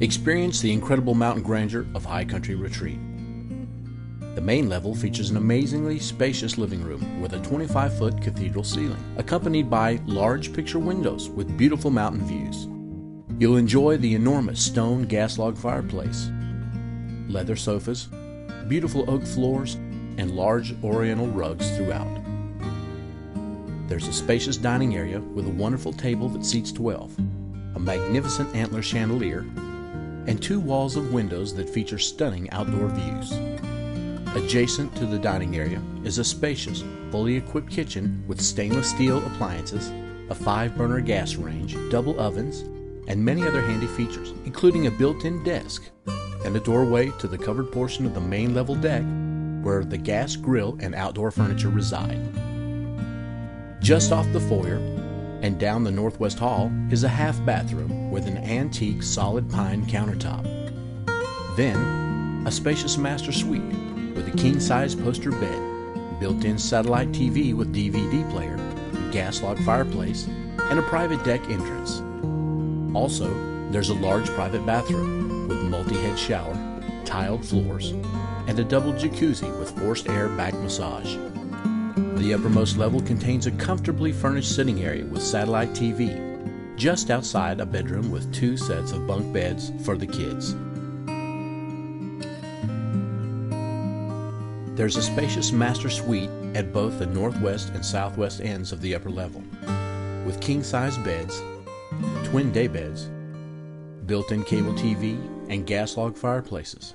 Experience the incredible mountain grandeur of High Country Retreat. The main level features an amazingly spacious living room with a 25 foot cathedral ceiling, accompanied by large picture windows with beautiful mountain views. You'll enjoy the enormous stone gas log fireplace, leather sofas, beautiful oak floors, and large oriental rugs throughout. There's a spacious dining area with a wonderful table that seats 12, a magnificent antler chandelier, and two walls of windows that feature stunning outdoor views. Adjacent to the dining area is a spacious, fully equipped kitchen with stainless steel appliances, a five burner gas range, double ovens, and many other handy features, including a built in desk and a doorway to the covered portion of the main level deck where the gas grill and outdoor furniture reside. Just off the foyer and down the northwest hall is a half bathroom with an antique solid pine countertop. Then, a spacious master suite with a king size poster bed, built in satellite TV with DVD player, gas log fireplace, and a private deck entrance. Also, there's a large private bathroom with multi head shower, tiled floors, and a double jacuzzi with forced air back massage. The uppermost level contains a comfortably furnished sitting area with satellite TV, just outside a bedroom with two sets of bunk beds for the kids. There's a spacious master suite at both the northwest and southwest ends of the upper level, with king size beds, twin day beds, built in cable TV, and gas log fireplaces.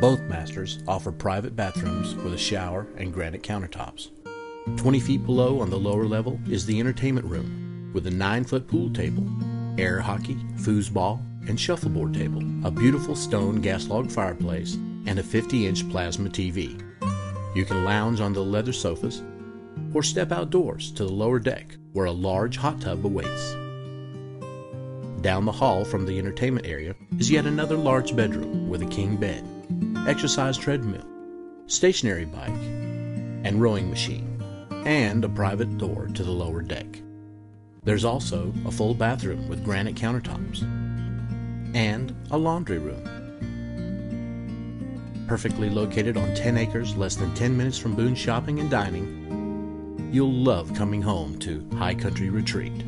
Both masters offer private bathrooms with a shower and granite countertops. 20 feet below on the lower level is the entertainment room with a 9 foot pool table, air hockey, foosball, and shuffleboard table, a beautiful stone gas log fireplace, and a 50 inch plasma TV. You can lounge on the leather sofas or step outdoors to the lower deck where a large hot tub awaits. Down the hall from the entertainment area is yet another large bedroom with a king bed, exercise treadmill, stationary bike, and rowing machine, and a private door to the lower deck. There's also a full bathroom with granite countertops and a laundry room perfectly located on 10 acres, less than 10 minutes from Boone shopping and dining, you'll love coming home to High Country Retreat.